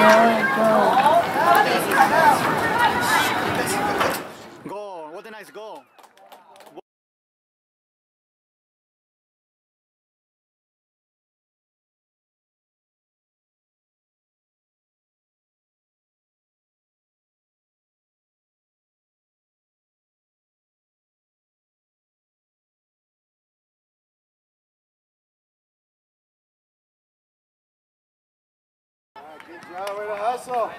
go, go. Job, way to hustle.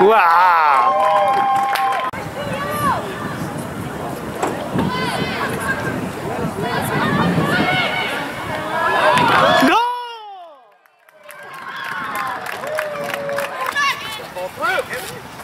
Wow! There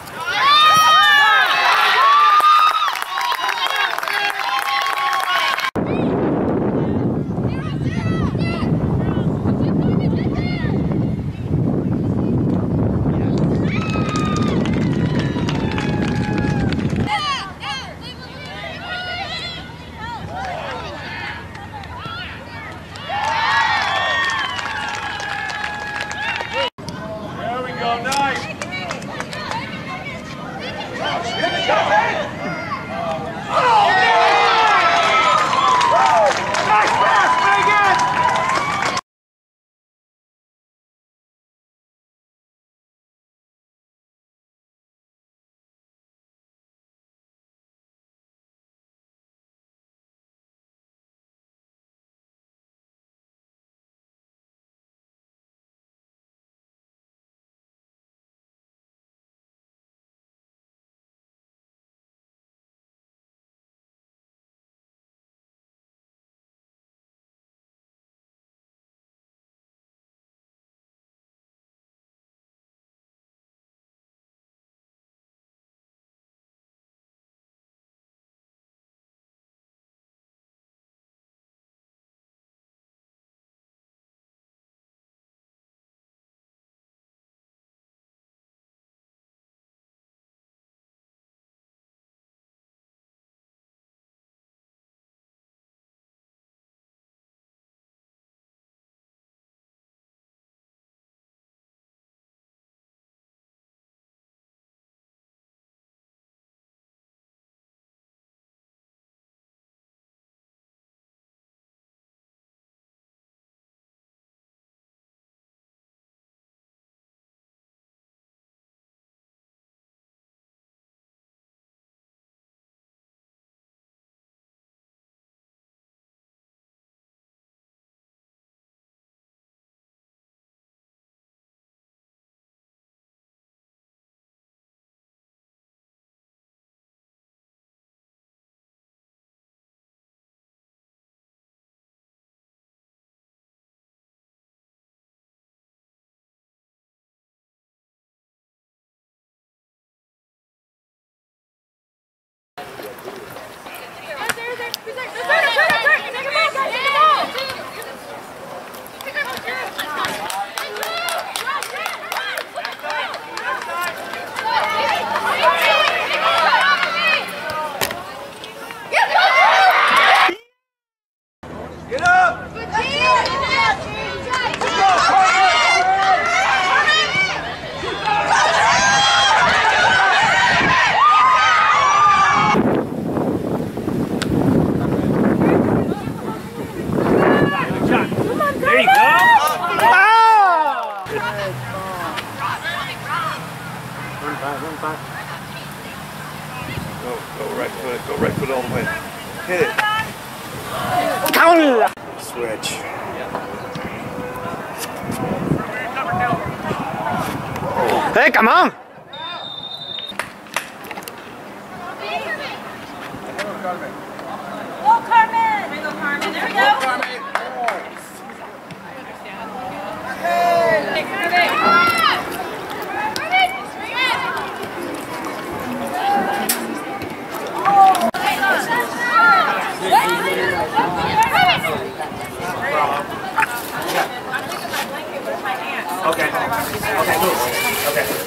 Go, go right foot, go right foot all the way. Hit it. Counter! Switch. Hey, come on! Go, Carmen! There we go, Carmen. There we go. Okay. Okay, move. Okay.